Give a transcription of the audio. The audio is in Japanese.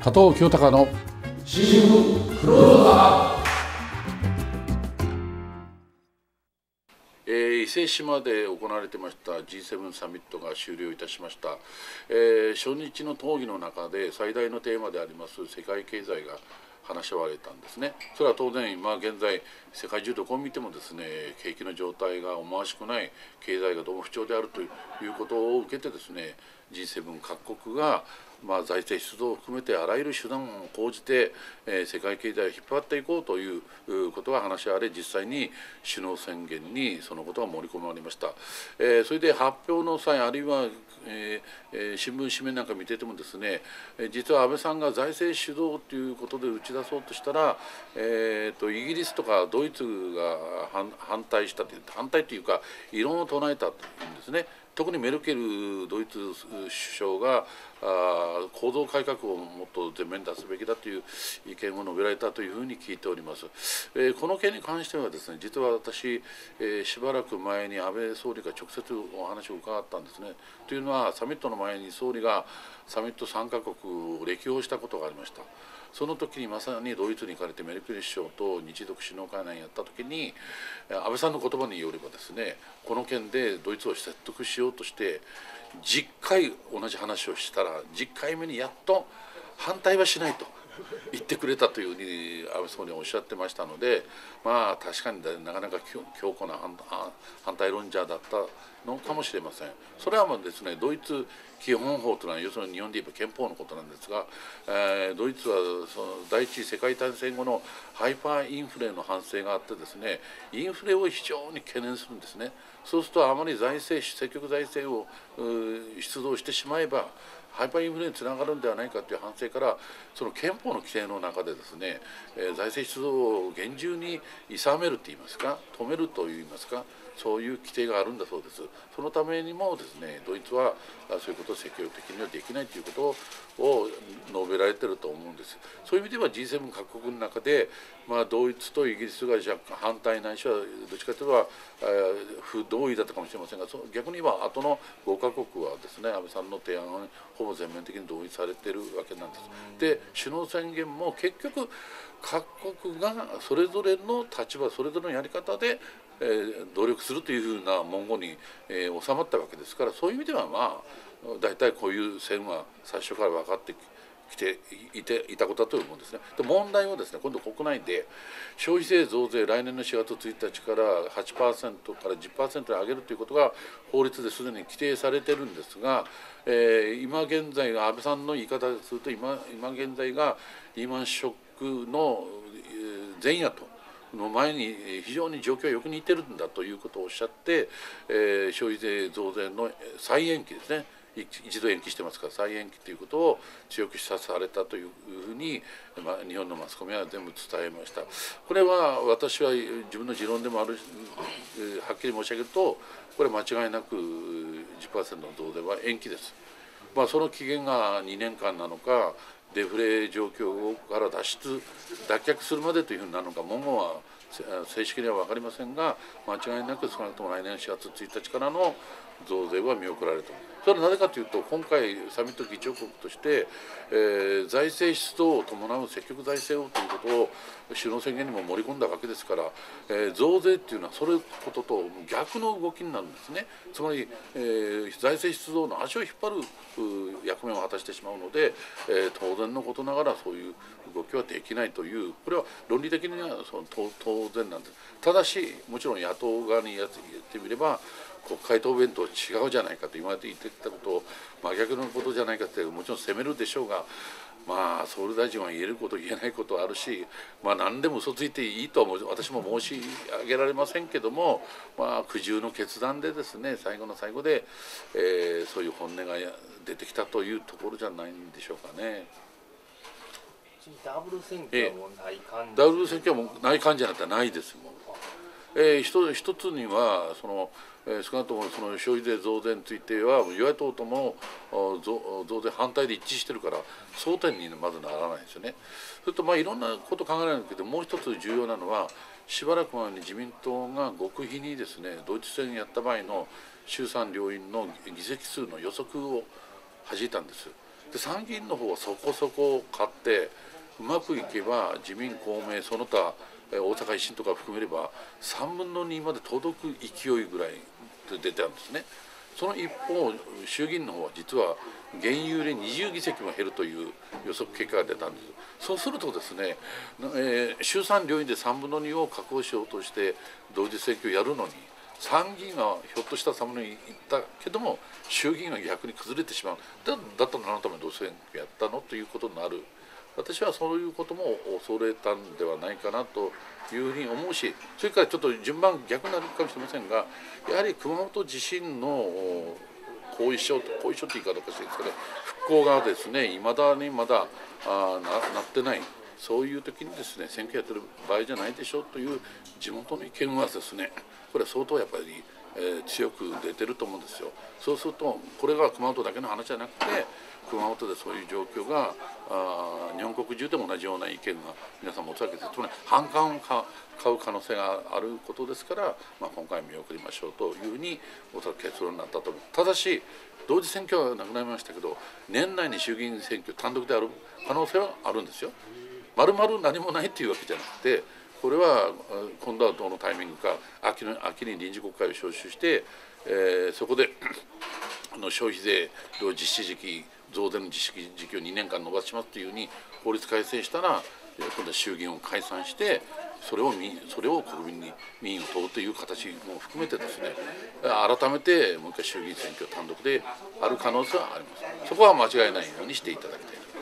加藤清隆の新聞クローザえー、伊勢志摩で行われてました G7 サミットが終了いたしました、えー、初日の討議の中で最大のテーマであります世界経済が話し合われたんですね。それは当然今現在世界中どこを見てもですね景気の状態が思わしくない経済がどうも不調であるということを受けてですね G7 各国がまあ、財政出動を含めてあらゆる手段を講じて、えー、世界経済を引っ張っていこうということが話し合われ実際に首脳宣言にそのことが盛り込まれました、えー、それで発表の際あるいは、えー、新聞紙面なんか見ててもですね実は安倍さんが財政主導ということで打ち出そうとしたら、えーと、イギリスとかドイツが反対したという反対というか異論を唱えたというんですね。特にメルケルドイツ首相があ構造改革をもっと前面に出すべきだという意見を述べられたというふうに聞いております。えー、この件に関してはですね実は私、えー、しばらく前に安倍総理が直接お話を伺ったんですね。というのはサミットの前に総理がサミット3カ国を歴訪したことがありました。その時にまさにドイツに行かれてメルケル首相と日独首脳会談やった時に安倍さんの言葉によればですねこの件でドイツを説得しようとして10回同じ話をしたら10回目にやっと反対はしないと。言ってくれたというふうに安倍総理はおっしゃってましたのでまあ確かになかなか強固な反対論者だったのかもしれません。それはもうですねドイツ基本法というのは要するに日本で言えば憲法のことなんですが、えー、ドイツはその第一次世界大戦後のハイパーインフレの反省があってですねインフレを非常に懸念するんですね。そうするとあまり財政積極財政を出動してしまえばハイパーインフレにつながるんではないかという反省からその憲法の規定の中でですね、えー、財政出動を厳重に諌めるといいますか止めるといいますかそういう規定があるんだそうです。そのためにもですねドイツはそういうことを積極的にはできないということをられてると思うんですそういう意味では G7 各国の中で、まあ、ドイツとイギリスが若干反対ないしはどっちかというと不同意だったかもしれませんが逆に言えば後の5カ国はですね安倍さんの提案をほぼ全面的に同意されてるわけなんです。で首脳宣言も結局各国がそれぞれの立場それぞれのやり方でえ、努力するというふうな文言に、え、収まったわけですからそういう意味ではまあ大体こういう線は最初から分かってきていていたことだと思うんですね。で問題はですね今度国内で消費税増税来年の4月1日から8%から10%に上げるということが法律ですでに規定されてるんですが、えー、今現在安倍さんの言い方ですると今今現在がリーマンショックの前夜との前に非常に状況はよく似てるんだということをおっしゃって、えー、消費税増税の再延期ですね一度延期してますから再延期ということを強く示唆されたというふうに、まあ、日本のマスコミは全部伝えましたこれは私は自分の持論でもあるはっきり申し上げるとこれ間違いなく10%の増税は延期です。まあ、その期限が2年間なのかデフレ状況から脱出脱却するまでというふうになるのか文言は正式には分かりませんが間違いなく少なくとも来年4月1日からの増税は見送られると。それはなぜかというと今回サミット議長国として、えー、財政出動を伴う積極財政をということを首脳宣言にも盛り込んだわけですから、えー、増税っていうのはそれことと逆の動きになるんですねつまり、えー、財政出動の足を引っ張る役面を果たしてしまうので、えー、当然のことながらそういう動きはできないというこれは論理的にはその当然なんです。ただしもちろん野党側にやってみれば国会答弁と違うじゃないかと今まで言ってきたことを真逆のことじゃないかってもちろん責めるでしょうがまあ総理大臣は言えること言えないことあるし、まあ、何でも嘘ついていいとは私も申し上げられませんけども、まあ、苦渋の決断でですね最後の最後で、えー、そういう本音が出てきたというところじゃないんでしょうかね。ダブル選挙はもうない感じ、ダブル選挙はもうない感じなくてないですもん。えー、一一つにはその、えー、少なくともその消費税増税については与野党とも増増税反対で一致してるから争点にまずならないんですよね。それとまあいろんなこと考えられるけどもう一つ重要なのはしばらく前に自民党が極秘にですねドイツ戦やった場合の衆参両院の議席数の予測を弾いたんです。で参議院の方はそこそこ勝ってうまくいけば自民公明その他大阪維新とか含めれば3分の2まで届く勢いぐらいで出てるんですね。その一方衆議院の方は実は現有で20議席も減るという予測結果が出たんです。そうするとですね、えー、衆参両院で3分の2を確保しようとして同時選挙をやるのに参議院はひょっとしたら3分の2いったけども衆議院は逆に崩れてしまう。だだったら何のために同時選挙やったの？ということになる私はそういうことも恐れたんではないかなというふうに思うしそれからちょっと順番逆になるかもしれませんがやはり熊本地震の後遺症後遺症って言い方おかしいですけど復興がですねいまだにまだあななってないそういう時にですね選挙やってる場合じゃないでしょうという地元の意見はですねこれは相当やっぱり、えー、強く出てると思うんですよ。そうするとこれが熊本だけの話じゃなくて熊本でそういう状況があ日本国中でも同じような意見が皆さん持つわけですつまり反感を買う可能性があることですから、まあ、今回見送りましょうというふうにおそらく結論になったと思うただし同時選挙はなくなりましたけど年内に衆議院選挙単独である可能性はあるんですよ。まるまる何もないっていうわけじゃなくてこれは今度はどのタイミングか秋の秋に臨時国会を招集して、えー、そこで あの消費税の実施時期増税の実施時期を2年間延ばしますというふうに法律改正したら今度は衆議院を解散してそれをそれを国民に民意を問うという形も含めてですね改めてもう一回衆議院選挙単独である可能性はあります。そこは間違いないようにしていただきたいと。